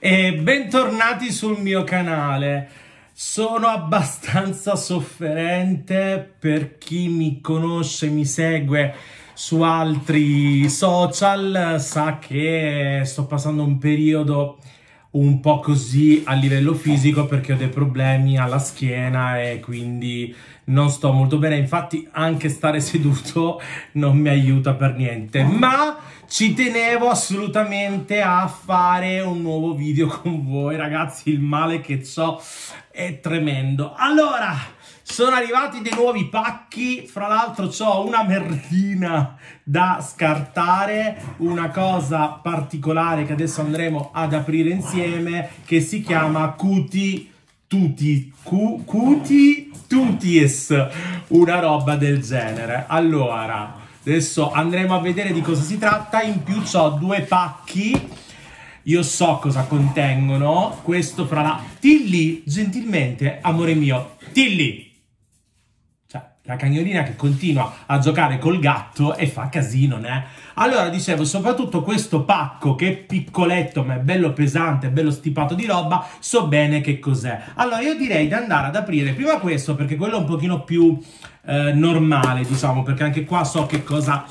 e bentornati sul mio canale. Sono abbastanza sofferente per chi mi conosce, mi segue su altri social, sa che sto passando un periodo un po' così a livello fisico perché ho dei problemi alla schiena e quindi non sto molto bene. Infatti anche stare seduto non mi aiuta per niente, ma ci tenevo assolutamente a fare un nuovo video con voi, ragazzi. Il male che ho è tremendo. Allora, sono arrivati dei nuovi pacchi. Fra l'altro, ho una merdina da scartare. Una cosa particolare che adesso andremo ad aprire insieme, che si chiama Cuti Tuti. Cuti Tuties. Una roba del genere. Allora. Adesso andremo a vedere di cosa si tratta. In più ho due pacchi. Io so cosa contengono. Questo fra la... Tilly, gentilmente, amore mio. Tilly! La cagnolina che continua a giocare col gatto e fa casino, né? Allora, dicevo, soprattutto questo pacco che è piccoletto ma è bello pesante, bello stipato di roba, so bene che cos'è. Allora, io direi di andare ad aprire prima questo perché quello è un pochino più eh, normale, diciamo, perché anche qua so che cosa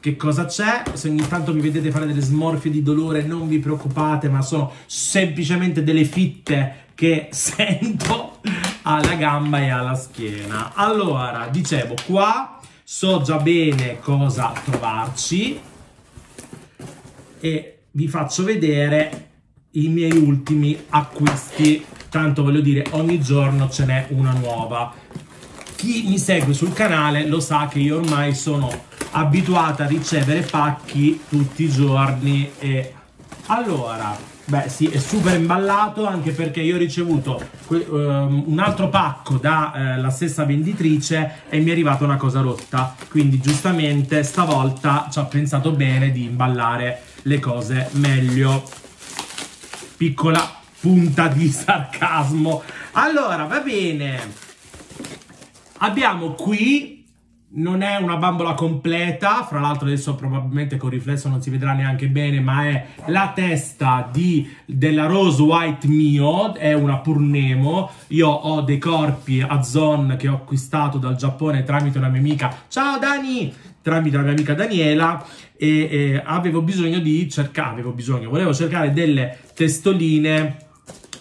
che cosa c'è. Se ogni tanto mi vedete fare delle smorfie di dolore, non vi preoccupate, ma sono semplicemente delle fitte che sento alla gamba e alla schiena. Allora, dicevo, qua so già bene cosa trovarci e vi faccio vedere i miei ultimi acquisti. Tanto voglio dire, ogni giorno ce n'è una nuova. Chi mi segue sul canale lo sa che io ormai sono abituata a ricevere pacchi tutti i giorni e allora beh sì è super imballato anche perché io ho ricevuto um, un altro pacco dalla uh, stessa venditrice e mi è arrivata una cosa rotta. Quindi giustamente stavolta ci ho pensato bene di imballare le cose meglio. Piccola punta di sarcasmo. Allora va bene. Abbiamo qui non è una bambola completa, fra l'altro adesso probabilmente con riflesso non si vedrà neanche bene, ma è la testa di, della Rose White Mio, è una Purnemo, io ho dei corpi a Zon che ho acquistato dal Giappone tramite una mia amica, ciao Dani, tramite la mia amica Daniela. E, e avevo bisogno di cercare, avevo bisogno, volevo cercare delle testoline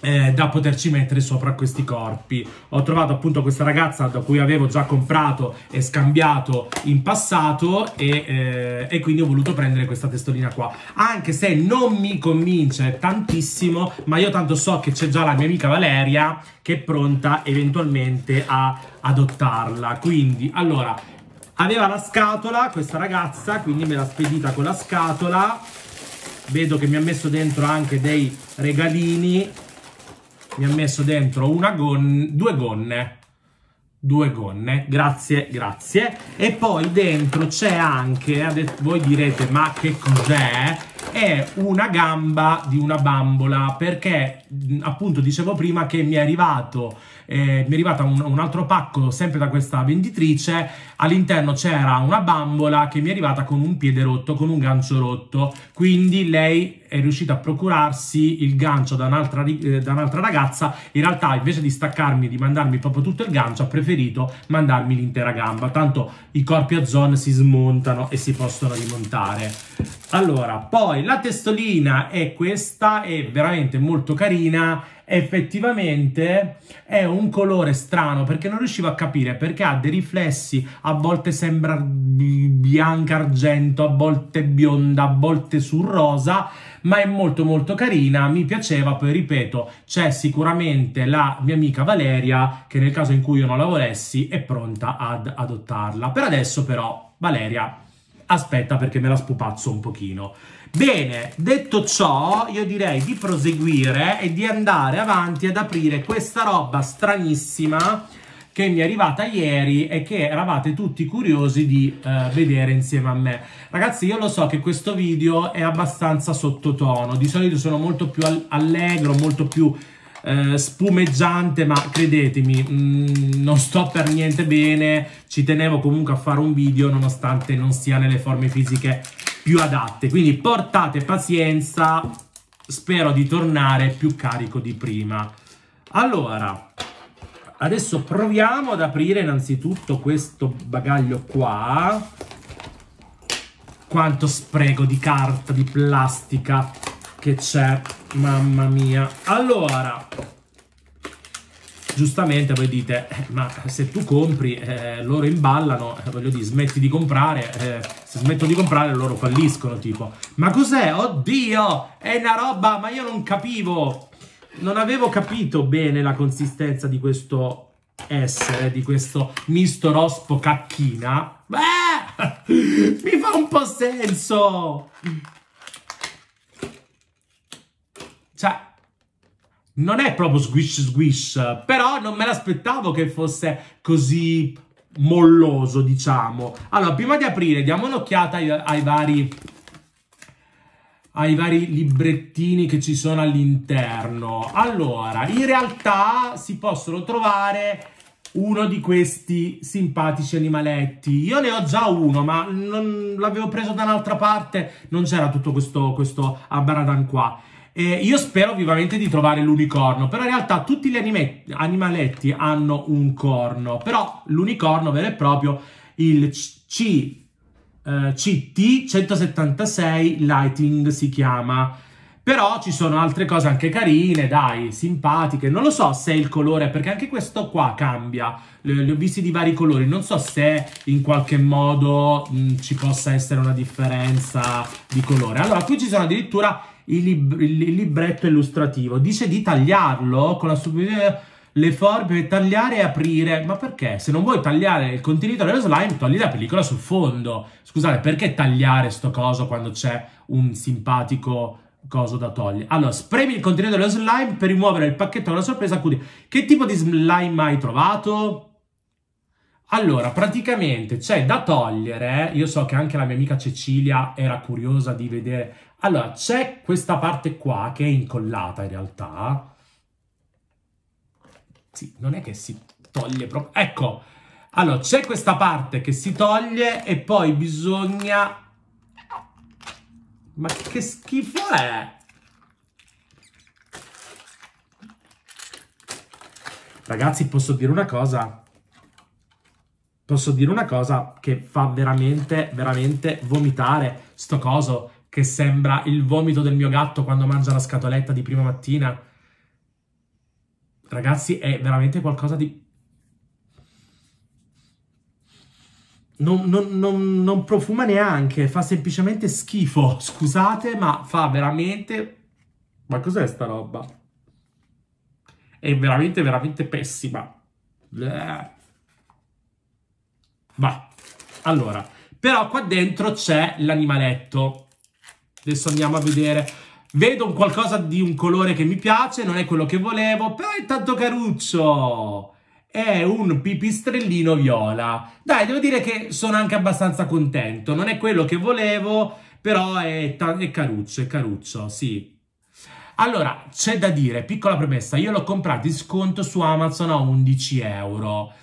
eh, da poterci mettere sopra questi corpi. Ho trovato appunto questa ragazza da cui avevo già comprato e scambiato in passato e, eh, e, quindi ho voluto prendere questa testolina qua. Anche se non mi convince tantissimo, ma io tanto so che c'è già la mia amica Valeria che è pronta eventualmente a adottarla. Quindi, allora, aveva la scatola questa ragazza, quindi me l'ha spedita con la scatola. Vedo che mi ha messo dentro anche dei regalini mi ha messo dentro gon due gonne. Due gonne. Grazie grazie. E poi dentro c'è anche voi direte ma che cos'è è una gamba di una bambola perché appunto dicevo prima che mi è arrivato eh, mi è arrivato un, un, altro pacco sempre da questa venditrice all'interno c'era una bambola che mi è arrivata con un piede rotto con un gancio rotto. Quindi lei è riuscita a procurarsi il gancio da un'altra, eh, da un'altra ragazza. In realtà invece di staccarmi di mandarmi proprio tutto il gancio ha preferito mandarmi l'intera gamba. Tanto i corpi a zone si smontano e si possono rimontare. Allora poi la testolina è questa, è veramente molto carina, effettivamente è un colore strano perché non riuscivo a capire perché ha dei riflessi, a volte sembra bianca argento, a volte bionda, a volte sul rosa, ma è molto molto carina, mi piaceva, poi ripeto, c'è sicuramente la mia amica Valeria che nel caso in cui io non la volessi è pronta ad adottarla. Per adesso però Valeria aspetta perché me la spupazzo un pochino. Bene, detto ciò, io direi di proseguire e di andare avanti ad aprire questa roba stranissima che mi è arrivata ieri e che eravate tutti curiosi di uh, vedere insieme a me. Ragazzi, io lo so che questo video è abbastanza sottotono, di solito sono molto più allegro, molto più eh, spumeggiante, ma credetemi, mh, mm, non sto per niente bene, ci tenevo comunque a fare un video nonostante non sia nelle forme fisiche più adatte, quindi portate pazienza, spero di tornare più carico di prima. Allora, adesso proviamo ad aprire innanzitutto questo bagaglio qua. Quanto spreco di carta, di plastica che c'è, mamma mia. Allora, giustamente voi dite, eh, ma se tu compri, eh, loro imballano, eh, voglio dire, smetti di comprare, eh, se smetto di comprare loro falliscono, tipo. Ma cos'è? Oddio, è una roba, ma io non capivo, non avevo capito bene la consistenza di questo essere, di questo misto rospo cacchina. Beh, mi fa un po' senso. Cioè, non è proprio squish squish, però non me l'aspettavo che fosse così molloso, diciamo. Allora, prima di aprire, diamo un'occhiata ai, ai, vari ai vari librettini che ci sono all'interno. Allora, in realtà si possono trovare uno di questi simpatici animaletti. Io ne ho già uno, ma l'avevo preso da un'altra parte, non c'era tutto questo, questo Abaradan qua. Eh, io spero vivamente di trovare l'unicorno, però in realtà tutti gli anime- animaletti hanno un corno, però l'unicorno vero e proprio, il C, eh, CT 176 Lighting si chiama. Però ci sono altre cose anche carine, dai, simpatiche. Non lo so se il colore, perché anche questo qua cambia. Li ho visti di vari colori. Non so se in qualche modo mh, ci possa essere una differenza di colore. Allora, qui ci sono addirittura il, lib il libretto illustrativo. Dice di tagliarlo con la subito le forme per tagliare e aprire. Ma perché? Se non vuoi tagliare il contenitore dello slime, togli la pellicola sul fondo. Scusate, perché tagliare sto coso quando c'è un simpatico coso da togliere? Allora, spremi il contenitore dello slime per rimuovere il pacchetto della sorpresa. Che tipo di slime hai trovato? Allora, praticamente c'è da togliere, io so che anche la mia amica Cecilia era curiosa di vedere. Allora, c'è questa parte qua che è incollata in realtà. Sì, non è che si toglie proprio. Ecco, allora c'è questa parte che si toglie e poi bisogna... Ma che schifo è? Ragazzi, posso dire una cosa? posso dire una cosa che fa veramente, veramente vomitare sto coso che sembra il vomito del mio gatto quando mangia la scatoletta di prima mattina. Ragazzi, è veramente qualcosa di... Non, non, non, non profuma neanche, fa semplicemente schifo. Scusate, ma fa veramente... Ma cos'è sta roba? È veramente, veramente pessima. Va. Allora, però qua dentro c'è l'animaletto. Adesso andiamo a vedere. Vedo un qualcosa di un colore che mi piace, non è quello che volevo, però è tanto caruccio. È un pipistrellino viola. Dai, devo dire che sono anche abbastanza contento. Non è quello che volevo, però è, è caruccio, è caruccio, sì. Allora, c'è da dire, piccola premessa, io l'ho comprato in sconto su Amazon a 11 euro.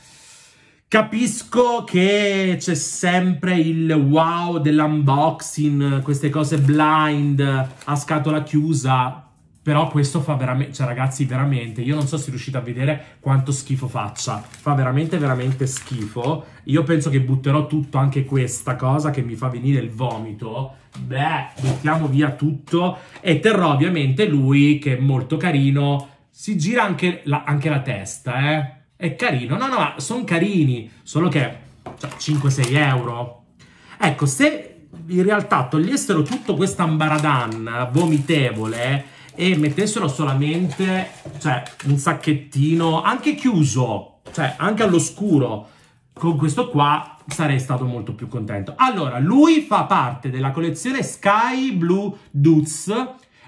Capisco che c'è sempre il wow dell'unboxing, queste cose blind a scatola chiusa, però questo fa veramente, cioè ragazzi veramente, io non so se riuscite a vedere quanto schifo faccia, fa veramente veramente schifo, io penso che butterò tutto, anche questa cosa che mi fa venire il vomito, beh, buttiamo via tutto. E terrò ovviamente lui che è molto carino, si gira anche la, anche la testa, eh, è carino. No, no, ma sono carini, solo che cioè, 5-6 euro. Ecco, se in realtà togliessero tutto questo ambaradan vomitevole e mettessero solamente cioè, un sacchettino, anche chiuso, cioè anche all'oscuro, con questo qua sarei stato molto più contento. Allora, lui fa parte della collezione Sky Blue Duz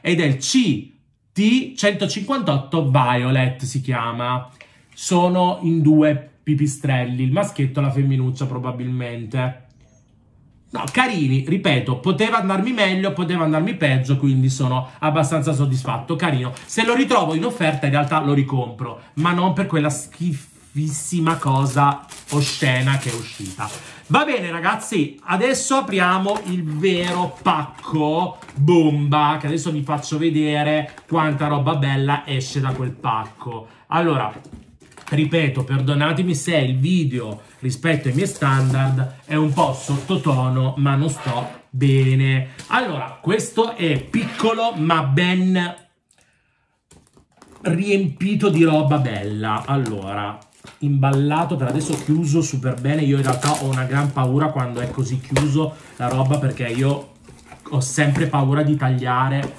ed è il CT158 Violet si chiama sono in due pipistrelli, il maschietto e la femminuccia probabilmente. No, carini, ripeto, poteva andarmi meglio, poteva andarmi peggio, quindi sono abbastanza soddisfatto, carino. Se lo ritrovo in offerta in realtà lo ricompro, ma non per quella schif schifissima cosa oscena che è uscita. Va bene ragazzi, adesso apriamo il vero pacco bomba, che adesso vi faccio vedere quanta roba bella esce da quel pacco. Allora, ripeto, perdonatemi se il video rispetto ai miei standard è un po' sottotono, ma non sto bene. Allora, questo è piccolo ma ben riempito di roba bella. Allora, imballato per adesso chiuso super bene. Io in realtà ho una gran paura quando è così chiuso la roba perché io ho sempre paura di tagliare.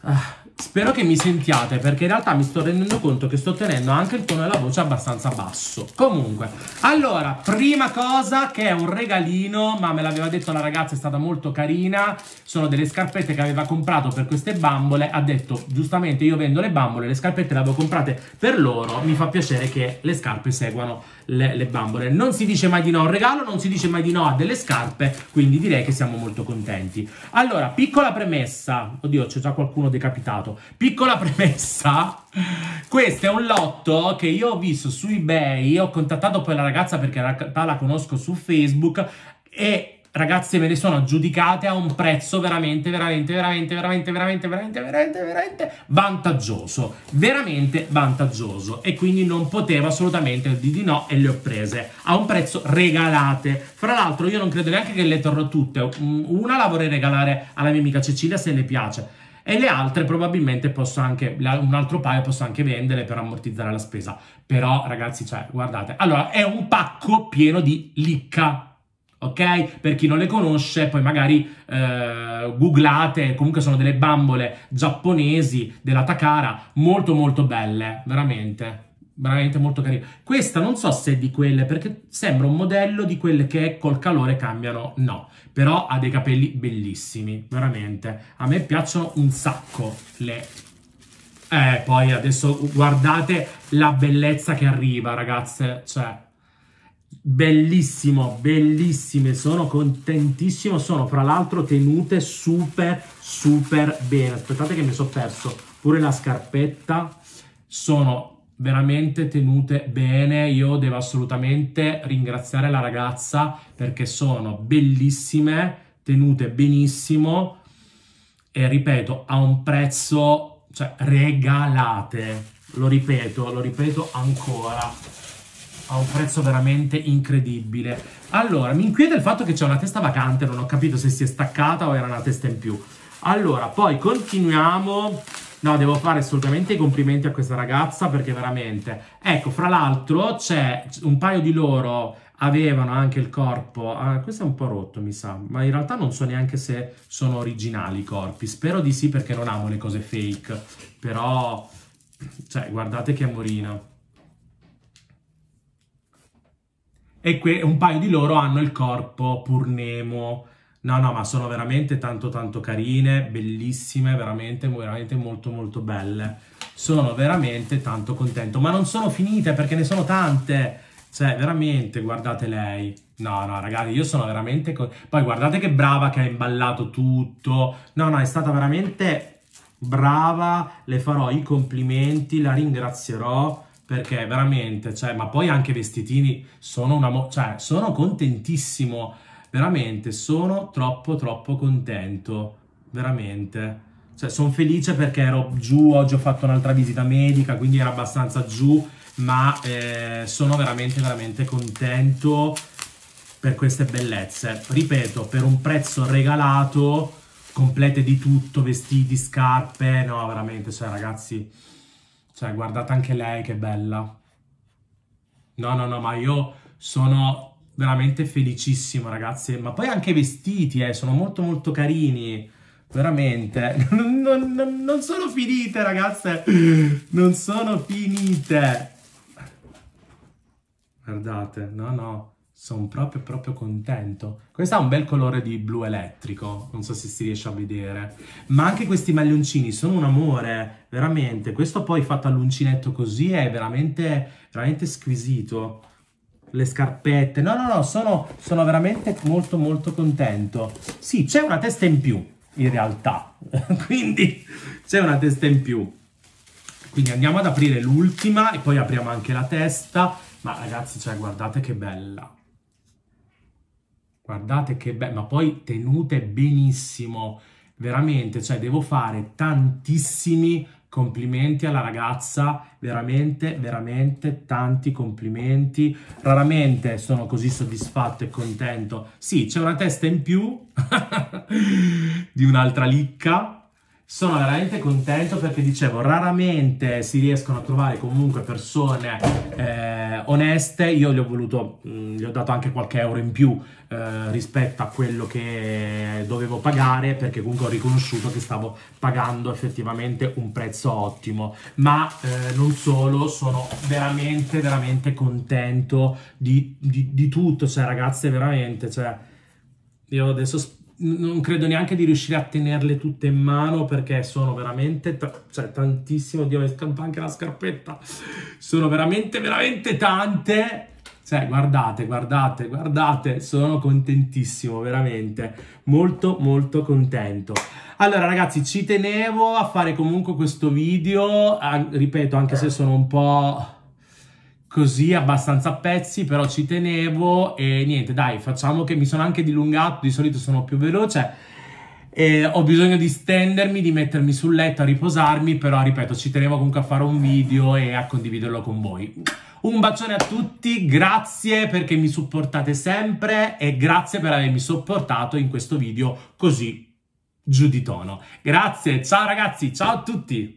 Ah Spero che mi sentiate perché in realtà mi sto rendendo conto che sto tenendo anche il tono della voce abbastanza basso. Comunque, allora, prima cosa che è un regalino, ma me l'aveva detto la ragazza, è stata molto carina, sono delle scarpette che aveva comprato per queste bambole, ha detto giustamente io vendo le bambole, le scarpette le avevo comprate per loro, mi fa piacere che le scarpe seguano le, le bambole. Non si dice mai di no a un regalo, non si dice mai di no a delle scarpe, quindi direi che siamo molto contenti. Allora, piccola premessa, oddio c'è già qualcuno decapitato lotto. Piccola premessa, questo è un lotto che io ho visto su eBay, ho contattato poi la ragazza perché in la conosco su Facebook e ragazze me ne sono aggiudicate a un prezzo veramente, veramente, veramente, veramente, veramente, veramente, veramente, veramente vantaggioso. Veramente vantaggioso. E quindi non potevo assolutamente dire di no e le ho prese a un prezzo regalate. Fra l'altro io non credo neanche che le torrò tutte. Una la vorrei regalare alla mia amica Cecilia se le piace e le altre probabilmente posso anche, un altro paio posso anche vendere per ammortizzare la spesa. Però ragazzi, cioè, guardate, allora è un pacco pieno di licca, ok? Per chi non le conosce, poi magari eh, googlate, comunque sono delle bambole giapponesi della Takara, molto molto belle, veramente veramente molto carino. Questa non so se è di quelle, perché sembra un modello di quelle che col calore cambiano, no. Però ha dei capelli bellissimi, veramente. A me piacciono un sacco le... Eh, poi adesso guardate la bellezza che arriva, ragazze, cioè... Bellissimo, bellissime, sono contentissimo, sono fra l'altro tenute super, super bene. Aspettate che mi sono perso pure la scarpetta, sono veramente tenute bene. Io devo assolutamente ringraziare la ragazza perché sono bellissime, tenute benissimo e ripeto, a un prezzo, cioè regalate. Lo ripeto, lo ripeto ancora. A un prezzo veramente incredibile. Allora, mi inquieta il fatto che c'è una testa vacante, non ho capito se si è staccata o era una testa in più. Allora, poi continuiamo No, devo fare assolutamente i complimenti a questa ragazza perché veramente... Ecco, fra l'altro c'è un paio di loro avevano anche il corpo... Ah, questo è un po' rotto, mi sa, ma in realtà non so neanche se sono originali i corpi. Spero di sì perché non amo le cose fake. Però, cioè, guardate che amorina. E un paio di loro hanno il corpo pur Nemo No, no, ma sono veramente tanto tanto carine, bellissime, veramente, veramente molto molto belle. Sono veramente tanto contento, ma non sono finite perché ne sono tante. Cioè, veramente, guardate lei. No, no, ragazzi, io sono veramente... Poi guardate che brava che ha imballato tutto. No, no, è stata veramente brava. Le farò i complimenti, la ringrazierò perché veramente, cioè, ma poi anche i vestitini sono una... Mo- cioè, sono contentissimo veramente sono troppo troppo contento, veramente. Cioè, sono felice perché ero giù, oggi ho fatto un'altra visita medica, quindi ero abbastanza giù, ma eh, sono veramente veramente contento per queste bellezze. Ripeto, per un prezzo regalato, complete di tutto, vestiti, scarpe, no, veramente, cioè ragazzi, cioè guardate anche lei che bella. No, no, no, ma io sono veramente felicissimo, ragazzi. Ma poi anche i vestiti, eh, sono molto molto carini. Veramente. Non, non, non sono finite, ragazze. Non sono finite. Guardate, no, no. Sono proprio, proprio contento. Questo ha un bel colore di blu elettrico, non so se si riesce a vedere. Ma anche questi maglioncini sono un amore, veramente. Questo poi fatto all'uncinetto così è veramente, veramente squisito le scarpette. No, no, no, sono, sono veramente molto molto contento. Sì, c'è una testa in più, in realtà. Quindi c'è una testa in più. quindi andiamo ad aprire l'ultima e poi apriamo anche la testa ma ragazzi cioè guardate che bella guardate che bella ma poi tenute benissimo veramente cioè devo fare tantissimi complimenti alla ragazza, veramente, veramente tanti complimenti. Raramente sono così soddisfatto e contento. Sì, c'è una testa in più di un'altra licca, sono veramente contento perché dicevo raramente si riescono a trovare comunque persone eh, oneste. Io gli ho voluto mm, gli ho dato anche qualche euro in più eh, rispetto a quello che dovevo pagare perché comunque ho riconosciuto che stavo pagando effettivamente un prezzo ottimo. Ma eh, non solo sono veramente veramente contento di, di, di tutto. Cioè ragazze veramente cioè io adesso non credo neanche di riuscire a tenerle tutte in mano perché sono veramente, cioè tantissimo, Dio mi scampa anche la scarpetta, sono veramente, veramente tante. Cioè, guardate, guardate, guardate, sono contentissimo, veramente, molto, molto contento. Allora, ragazzi, ci tenevo a fare comunque questo video, ripeto, anche se sono un po' così abbastanza a pezzi, però ci tenevo e niente, dai, facciamo che mi sono anche dilungato, di solito sono più veloce. E ho bisogno di stendermi, di mettermi sul letto a riposarmi, però ripeto, ci tenevo comunque a fare un video e a condividerlo con voi. Un bacione a tutti, grazie perché mi supportate sempre e grazie per avermi sopportato in questo video così giù di tono. Grazie, ciao ragazzi, ciao a tutti!